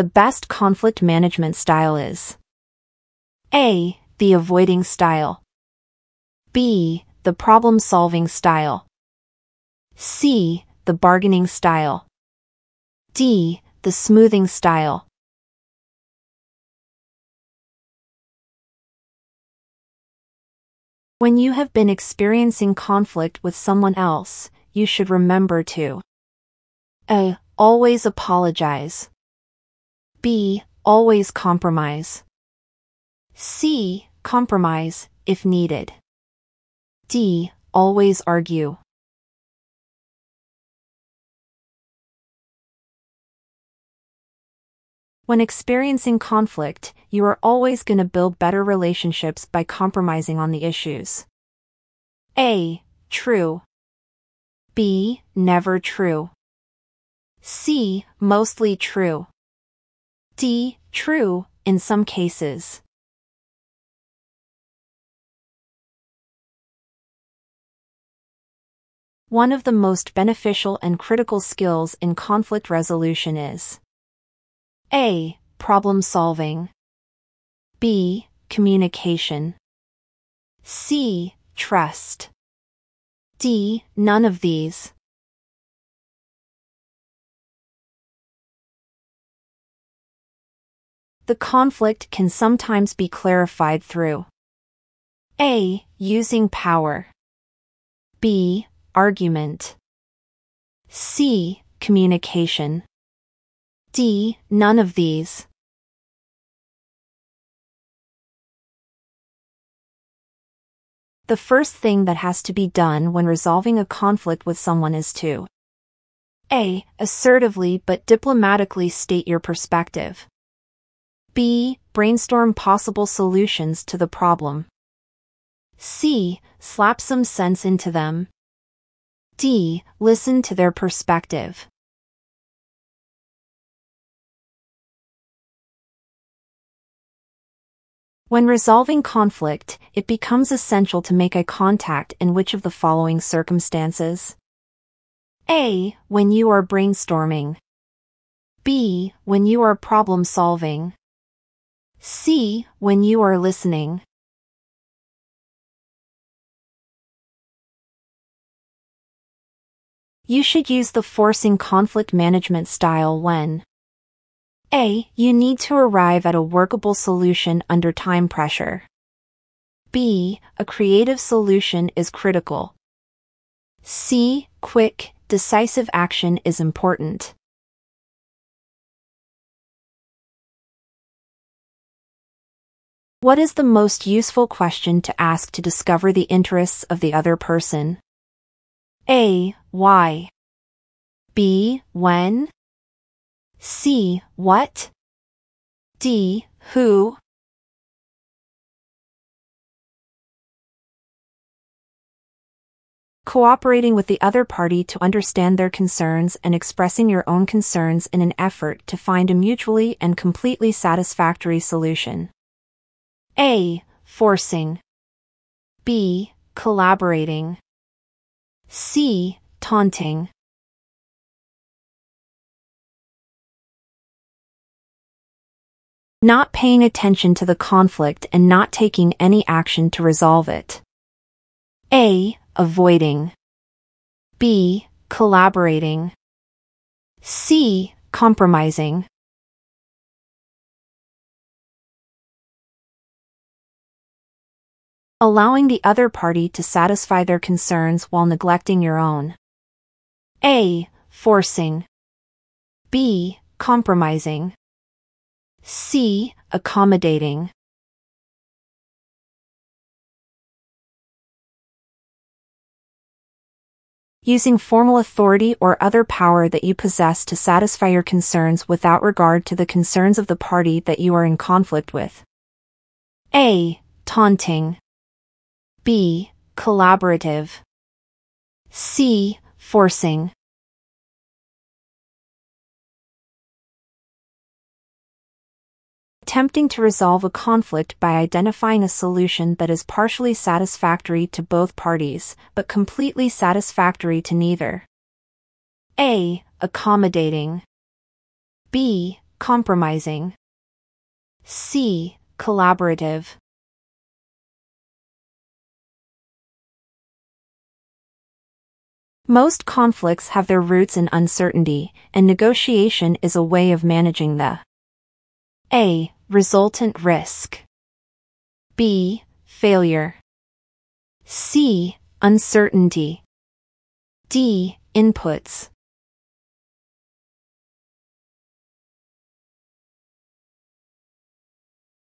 the best conflict management style is A. The avoiding style. B. The problem solving style. C. The bargaining style. D. The smoothing style. When you have been experiencing conflict with someone else, you should remember to A. Always apologize. B. Always compromise. C. Compromise, if needed. D. Always argue. When experiencing conflict, you are always going to build better relationships by compromising on the issues. A. True. B. Never true. C. Mostly true. D. True, in some cases. One of the most beneficial and critical skills in conflict resolution is a. Problem solving. B. Communication. C. Trust. D. None of these. The conflict can sometimes be clarified through A. Using power. B. Argument. C. Communication. D. None of these. The first thing that has to be done when resolving a conflict with someone is to A. Assertively but diplomatically state your perspective. B. Brainstorm possible solutions to the problem. C. Slap some sense into them. D. Listen to their perspective. When resolving conflict, it becomes essential to make eye contact in which of the following circumstances? A. When you are brainstorming. B. When you are problem solving. C. When you are listening. You should use the forcing conflict management style when a. You need to arrive at a workable solution under time pressure. B. A creative solution is critical. C. Quick, decisive action is important. What is the most useful question to ask to discover the interests of the other person? A. Why? B. When? C. What? D. Who? Cooperating with the other party to understand their concerns and expressing your own concerns in an effort to find a mutually and completely satisfactory solution. A. Forcing. B. Collaborating. C. Taunting. not paying attention to the conflict and not taking any action to resolve it. A. Avoiding. B. Collaborating. C. Compromising. Allowing the other party to satisfy their concerns while neglecting your own. A. Forcing. B. Compromising. C. Accommodating. Using formal authority or other power that you possess to satisfy your concerns without regard to the concerns of the party that you are in conflict with. A. Taunting. B. Collaborative. C. Forcing. attempting to resolve a conflict by identifying a solution that is partially satisfactory to both parties, but completely satisfactory to neither. A. Accommodating. B. compromising. C. Collaborative. Most conflicts have their roots in uncertainty, and negotiation is a way of managing the A. Resultant risk. B. Failure. C. Uncertainty. D. Inputs.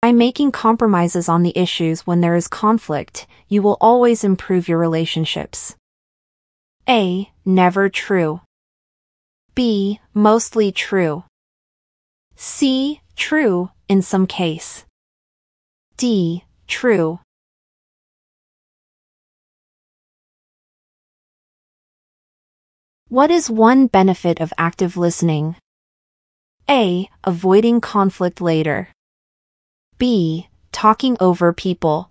By making compromises on the issues when there is conflict, you will always improve your relationships. A. Never true. B. Mostly true. C. True, in some case. D. True. What is one benefit of active listening? A. Avoiding conflict later. B. Talking over people.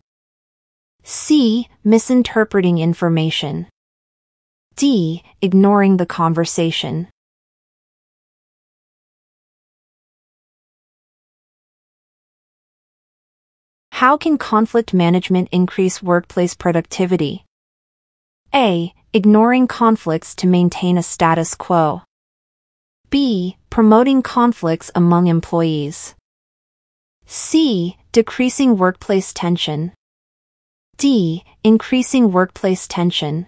C. Misinterpreting information. D. Ignoring the conversation. How can conflict management increase workplace productivity? A. Ignoring conflicts to maintain a status quo. B. Promoting conflicts among employees. C. Decreasing workplace tension. D. Increasing workplace tension.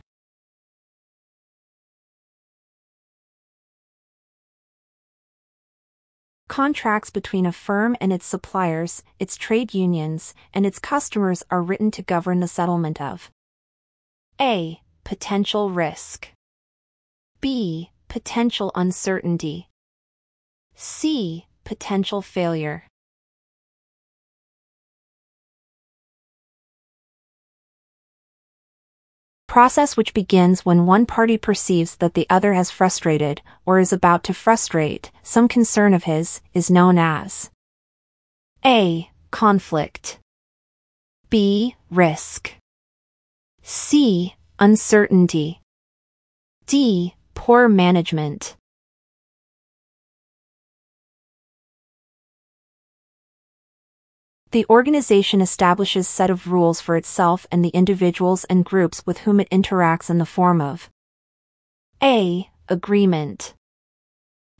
Contracts between a firm and its suppliers, its trade unions, and its customers are written to govern the settlement of A. Potential risk. B. Potential uncertainty. C. Potential failure. Process which begins when one party perceives that the other has frustrated, or is about to frustrate, some concern of his, is known as A. Conflict B. Risk C. Uncertainty D. Poor management The organization establishes set of rules for itself and the individuals and groups with whom it interacts in the form of A. Agreement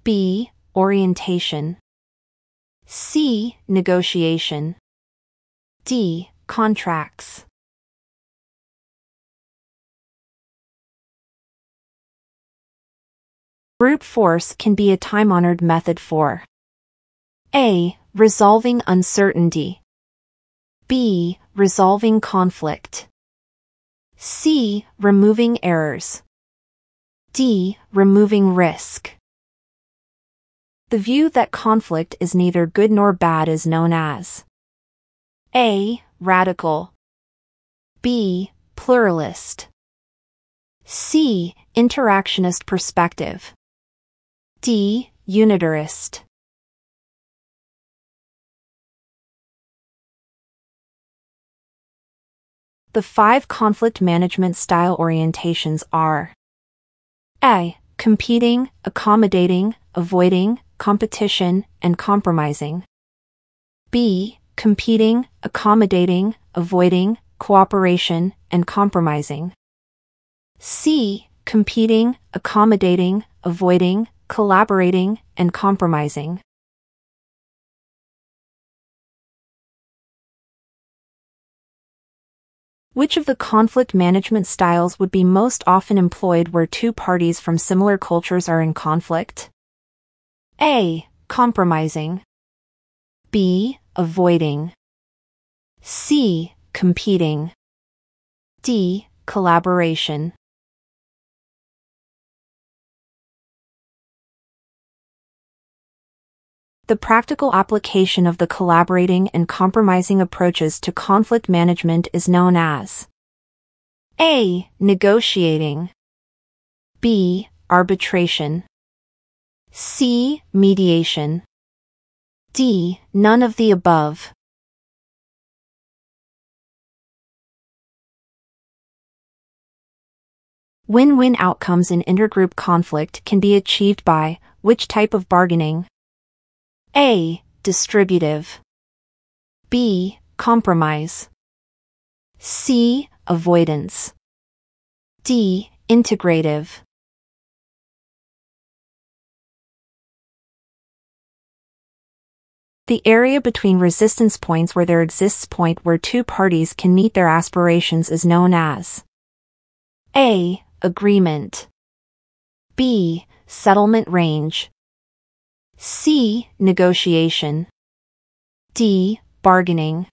B. Orientation C. Negotiation D. Contracts Brute force can be a time-honored method for A. Resolving uncertainty B. Resolving conflict. C. Removing errors. D. Removing risk. The view that conflict is neither good nor bad is known as A. Radical B. Pluralist C. Interactionist perspective D. Unitarist The five conflict management style orientations are A. Competing, accommodating, avoiding, competition, and compromising. B. Competing, accommodating, avoiding, cooperation, and compromising. C. Competing, accommodating, avoiding, collaborating, and compromising. Which of the conflict management styles would be most often employed where two parties from similar cultures are in conflict? A. Compromising. B. Avoiding. C. Competing. D. Collaboration. The practical application of the collaborating and compromising approaches to conflict management is known as A. Negotiating B. Arbitration C. Mediation D. None of the above. Win-win outcomes in intergroup conflict can be achieved by which type of bargaining? A. Distributive. B. Compromise. C. Avoidance. D. Integrative. The area between resistance points where there exists point where two parties can meet their aspirations is known as A. Agreement B. Settlement range C. Negotiation D. Bargaining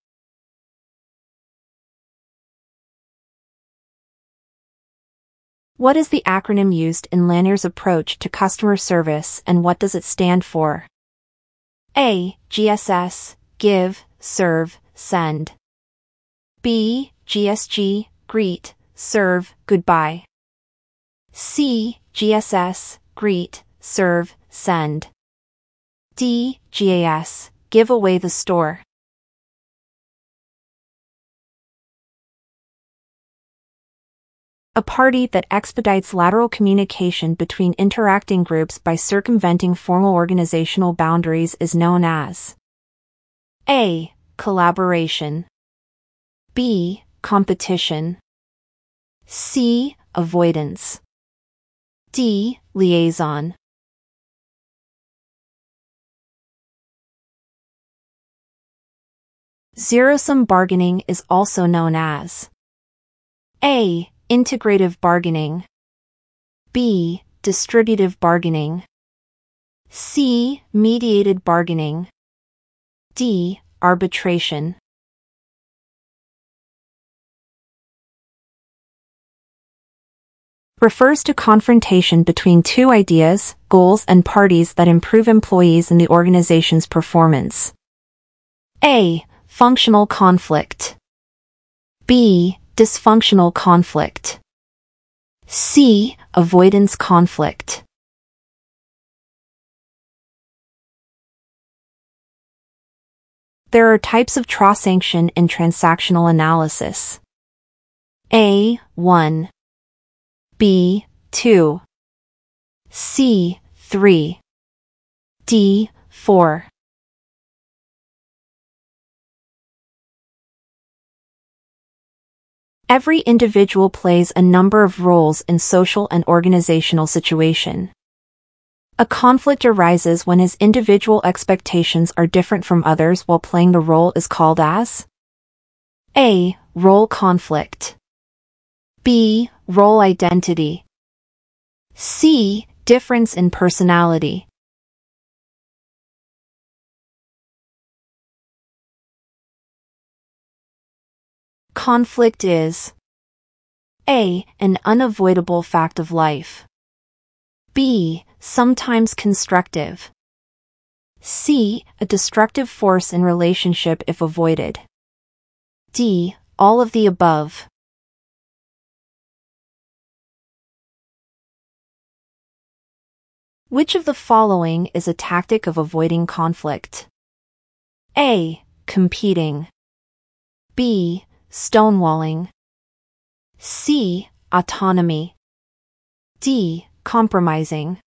What is the acronym used in Lanier's approach to customer service and what does it stand for? A. GSS, give, serve, send. B. GSG, greet, serve, goodbye. C. GSS, greet, serve, send. D. GAS, give away the store. A party that expedites lateral communication between interacting groups by circumventing formal organizational boundaries is known as A. Collaboration B. Competition C. Avoidance D. Liaison Zero-sum bargaining is also known as A. Integrative bargaining. B. Distributive bargaining. C. Mediated bargaining. D. Arbitration. refers to confrontation between two ideas, goals, and parties that improve employees and the organization's performance. A. Functional conflict. B. Dysfunctional conflict. C. Avoidance conflict. There are types of transaction in transactional analysis. A. 1 B. 2 C. 3 D. 4 Every individual plays a number of roles in social and organizational situation. A conflict arises when his individual expectations are different from others while playing the role is called as A. Role conflict B. Role identity C. Difference in personality Conflict is A. An unavoidable fact of life. B. Sometimes constructive. C. A destructive force in relationship if avoided. D. All of the above. Which of the following is a tactic of avoiding conflict? A. Competing. B stonewalling. C. Autonomy. D. Compromising.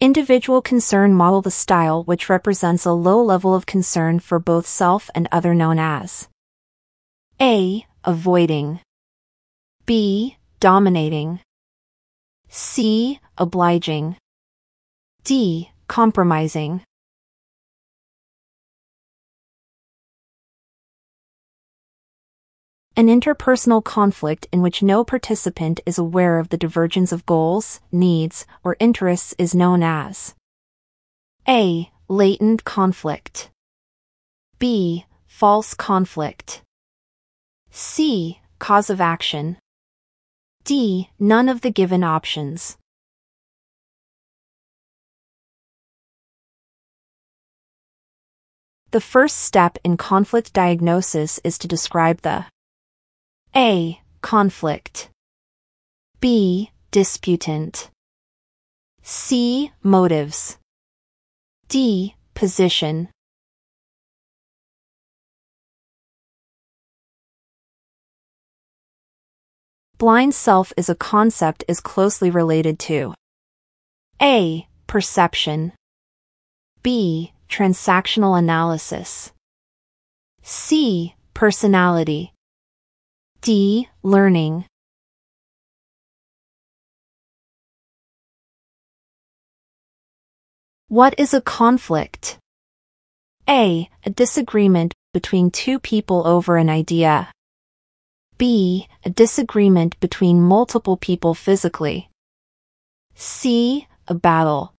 Individual concern model the style which represents a low level of concern for both self and other known as A. Avoiding B. Dominating C. Obliging D compromising. An interpersonal conflict in which no participant is aware of the divergence of goals, needs, or interests is known as A. Latent conflict B. False conflict C. Cause of action D. None of the given options The first step in conflict diagnosis is to describe the A. Conflict B. Disputant C. Motives D. Position Blind self is a concept is closely related to A. Perception B. Transactional analysis C. Personality D. Learning What is a conflict? A. A disagreement between two people over an idea. B. A disagreement between multiple people physically. C. A battle.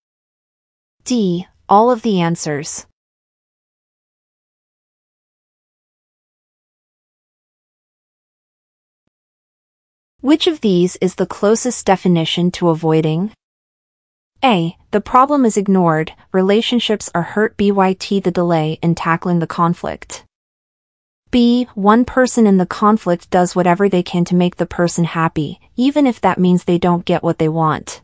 D. All of the answers. Which of these is the closest definition to avoiding? A. The problem is ignored, relationships are hurt byt the delay in tackling the conflict. B. One person in the conflict does whatever they can to make the person happy, even if that means they don't get what they want.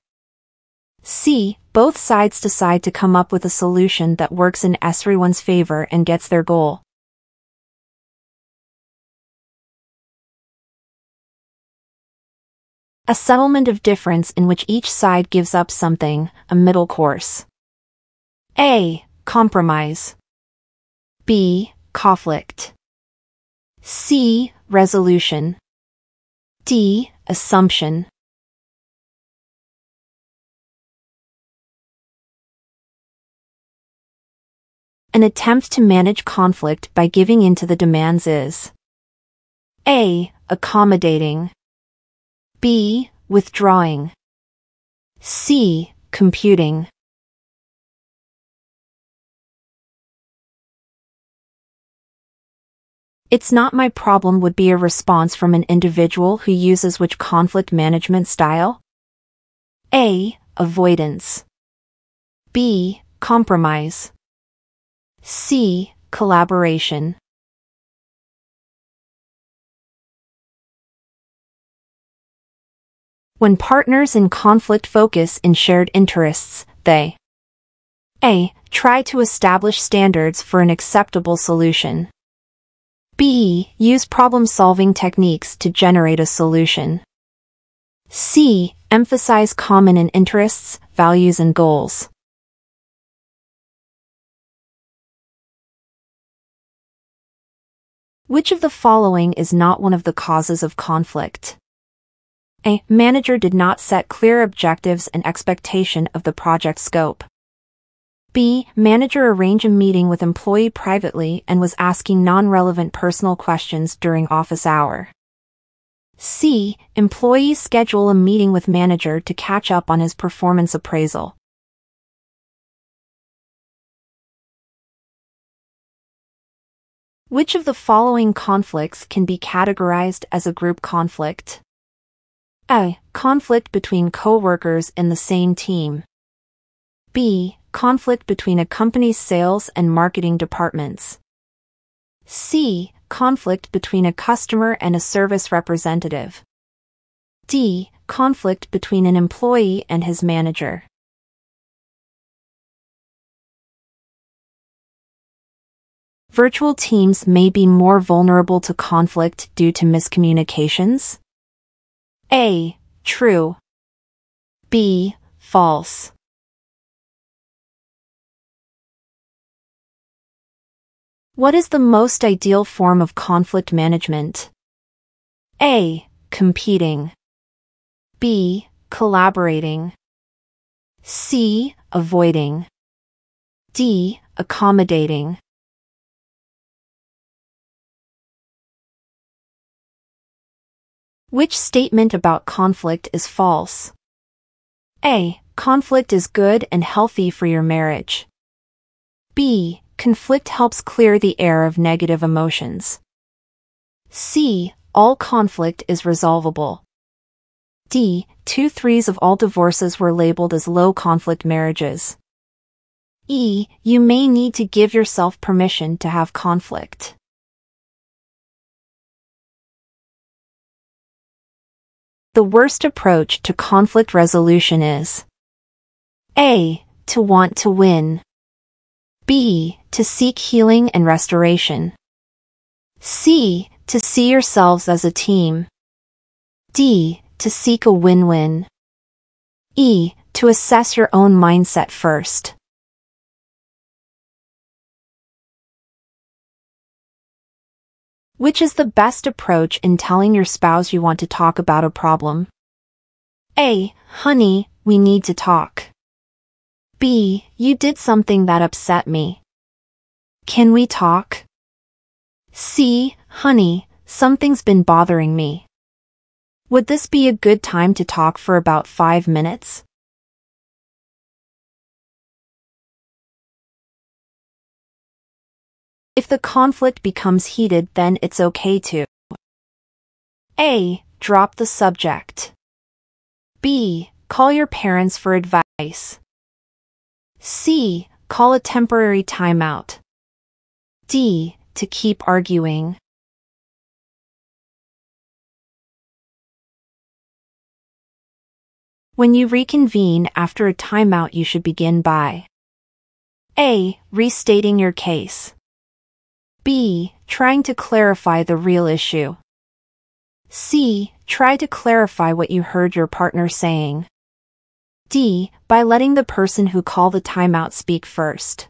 C. Both sides decide to come up with a solution that works in everyone's favor and gets their goal. A settlement of difference in which each side gives up something, a middle course. A. Compromise. B. Conflict. C. Resolution. D. Assumption. An attempt to manage conflict by giving in to the demands is A. Accommodating. B. Withdrawing. C. Computing. It's not my problem would be a response from an individual who uses which conflict management style? A. Avoidance. B. Compromise. C. Collaboration. When partners in conflict focus in shared interests, they A. Try to establish standards for an acceptable solution. B. Use problem-solving techniques to generate a solution. C. Emphasize common in interests, values and goals. Which of the following is not one of the causes of conflict? A. Manager did not set clear objectives and expectation of the project scope. B. Manager arrange a meeting with employee privately and was asking non-relevant personal questions during office hour. C. Employee schedule a meeting with manager to catch up on his performance appraisal. Which of the following conflicts can be categorized as a group conflict? A. Conflict between co-workers in the same team. B conflict between a company's sales and marketing departments. C. Conflict between a customer and a service representative. D. Conflict between an employee and his manager. Virtual teams may be more vulnerable to conflict due to miscommunications. A. True. B. False. What is the most ideal form of conflict management? A. Competing. B. Collaborating. C. Avoiding. D. Accommodating. Which statement about conflict is false? A. Conflict is good and healthy for your marriage. B. Conflict helps clear the air of negative emotions. C. All conflict is resolvable. D. Two threes of all divorces were labeled as low conflict marriages. E. You may need to give yourself permission to have conflict. The worst approach to conflict resolution is A. To want to win. B. To seek healing and restoration. C. To see yourselves as a team. D. To seek a win-win. E. To assess your own mindset first. Which is the best approach in telling your spouse you want to talk about a problem? A. Honey, we need to talk. B. You did something that upset me. Can we talk? C. Honey, something's been bothering me. Would this be a good time to talk for about five minutes? If the conflict becomes heated then it's okay to A. Drop the subject. B. Call your parents for advice. C. Call a temporary timeout. D. To keep arguing. When you reconvene after a timeout you should begin by A. Restating your case. B. Trying to clarify the real issue. C. Try to clarify what you heard your partner saying. D. By letting the person who called the timeout speak first.